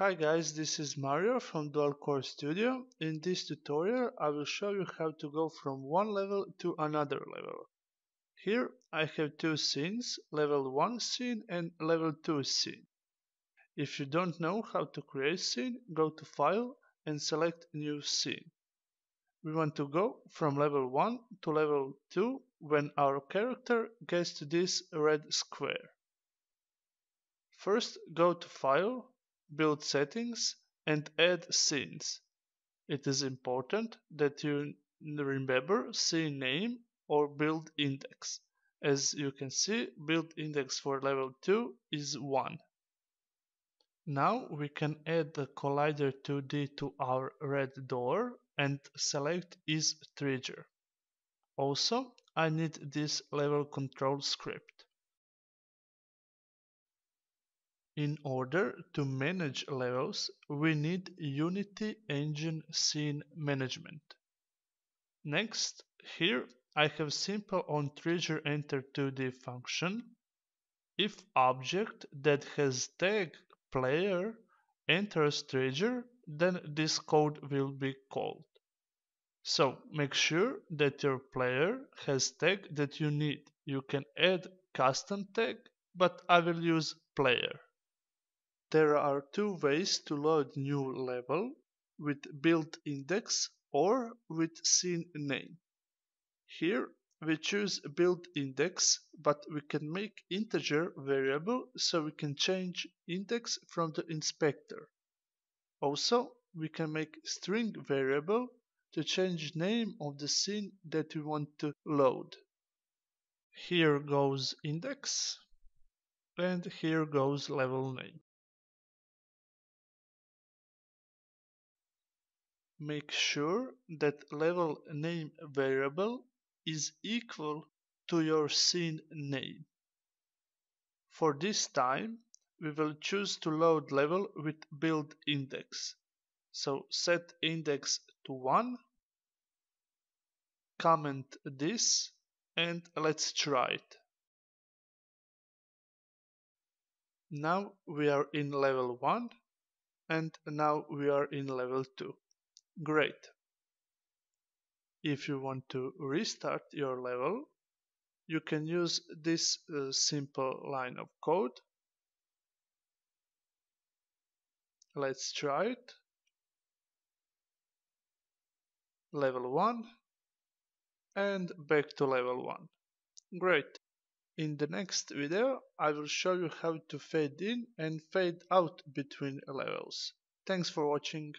Hi guys, this is Mario from Dual Core Studio. In this tutorial I will show you how to go from one level to another level. Here I have two scenes, level 1 scene and level 2 scene. If you don't know how to create scene, go to file and select new scene. We want to go from level 1 to level 2 when our character gets to this red square. First go to file build settings, and add scenes. It is important that you remember scene name or build index. As you can see, build index for level 2 is 1. Now we can add the collider 2D to our red door and select is trigger. Also, I need this level control script. In order to manage levels, we need Unity Engine Scene Management. Next, here I have simple on trigger enter 2D function. If object that has tag player enters trigger, then this code will be called. So make sure that your player has tag that you need. You can add custom tag, but I will use player. There are two ways to load new level, with build index or with scene name. Here we choose build index, but we can make integer variable so we can change index from the inspector. Also, we can make string variable to change name of the scene that we want to load. Here goes index and here goes level name. Make sure that level name variable is equal to your scene name. For this time, we will choose to load level with build index. So set index to 1, comment this, and let's try it. Now we are in level 1 and now we are in level 2. Great. If you want to restart your level, you can use this uh, simple line of code. Let's try it. Level 1 and back to level 1. Great. In the next video, I will show you how to fade in and fade out between levels. Thanks for watching.